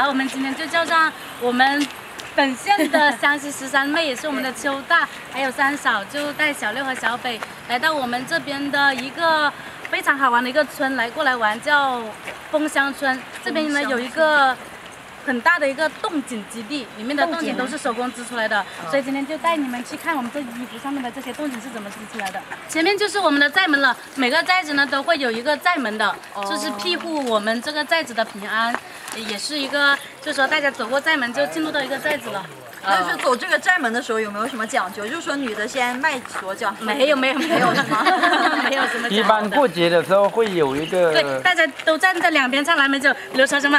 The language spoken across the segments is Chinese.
然后我们今天就叫上我们本县的湘西十三妹，也是我们的邱大，还有三嫂，就带小六和小北来到我们这边的一个非常好玩的一个村来过来玩，叫枫香村。这边呢有一个。很大的一个洞井基地，里面的洞井都是手工织出来的，所以今天就带你们去看我们这衣服上面的这些洞井是怎么织出来的。前面就是我们的寨门了，每个寨子呢都会有一个寨门的，就是庇护我们这个寨子的平安，也是一个，就是说大家走过寨门就进入到一个寨子了。但是走这个寨门的时候有没有什么讲究？就是说女的先迈左脚，没有没有没有什么，没有什么。一般过节的时候会有一个，对，大家都站在两边唱南门就比如说什么。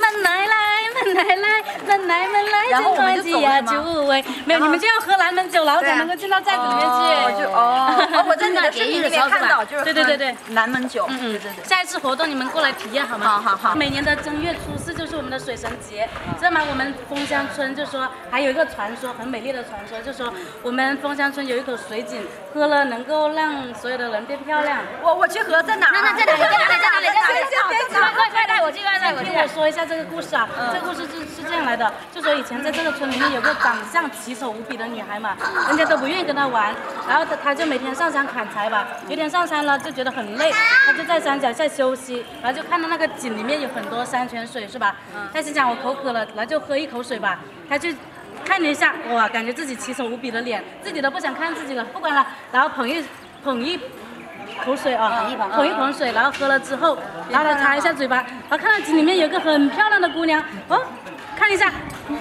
门来来，慢来来，慢来慢来，然后我们就走了吗？没有，你们就要喝南门酒，然后才能够进到寨子里面去。就哦，我在你的视频里面看到，就是对对对对，南门酒。嗯嗯，对对对。下一次活动你们过来体验好吗？好好好。每年的正月初四就是我们的水神节，知道吗？我们枫香村就说还有一个传说，很美丽的传说，就说我们枫香村有一口水井，喝了能够让所有的人变漂亮。我我去喝在哪？那那在哪里？在哪里？在哪里？在哪里？快快快带我去，快带我去。听我说一下这个故事啊，这个故事是是这样来的，就说以前在这个村里面有个长相奇丑无比的女孩嘛，人家都不愿意跟她玩，然后她她就每天上山砍柴吧，有天上山了就觉得很累，她就在山脚下休息，然后就看到那个井里面有很多山泉水是吧？她心想我口渴了，然后就喝一口水吧，她就看了一下，哇，感觉自己奇丑无比的脸，自己都不想看自己了，不管了，然后捧一捧一。口水啊，捧一捧水，然后喝了之后，拿来擦一下嘴巴，然后看到井里面有个很漂亮的姑娘，哦，看一下。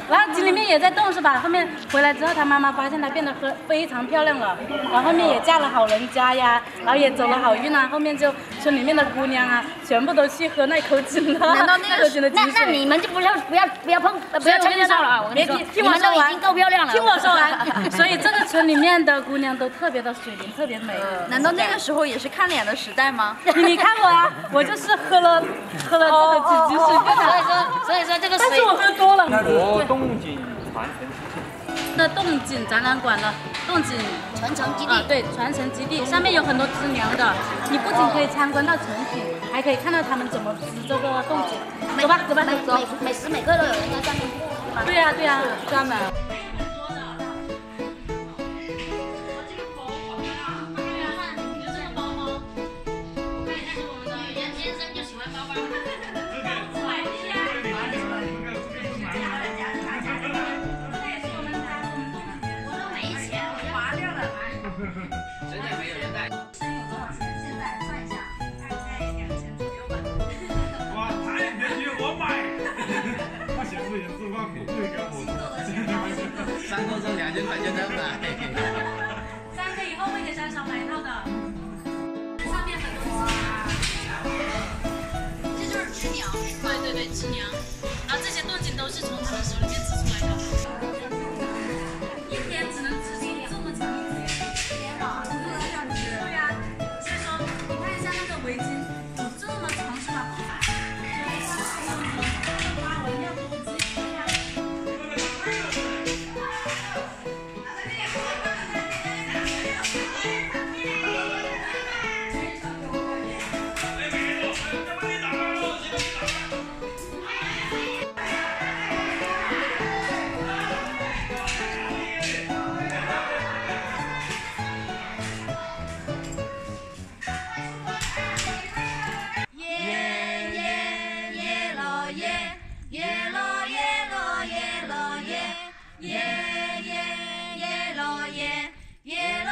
然后井里面也在动是吧？后面回来之后，他妈妈发现他变得很非常漂亮了，然后后面也嫁了好人家呀，然后也走了好运啊。后面就村里面的姑娘啊，全部都去喝那口井了。难道那个那那你们就不要不要不要碰不要牵上了啊！别听听我说完，够漂亮了。听我说完，所以这个村里面的姑娘都特别的水灵，特别美。难道那个时候也是看脸的时代吗？你看我啊，我就是喝了喝了这个井井水，所以说这个水。但是我喝多了。洞井传承基地，那洞井展览馆了，洞井传承基地，对，传承基地上面有很多织娘的，你不仅可以参观到成品，还可以看到他们怎么织这个洞井。走吧，走吧，走。每每时每刻都有人在上面对呀，对呀，专门。三个挣两千块钱能买，三个以后会给三嫂买一套的。上面很多啊，这就是直娘，对对对，直娘。然后这些动静都是从他们手里面织出来的。叶落